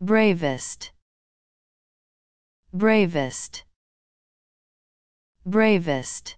bravest. Bravest. Bravest.